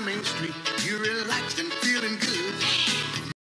Main Street. You really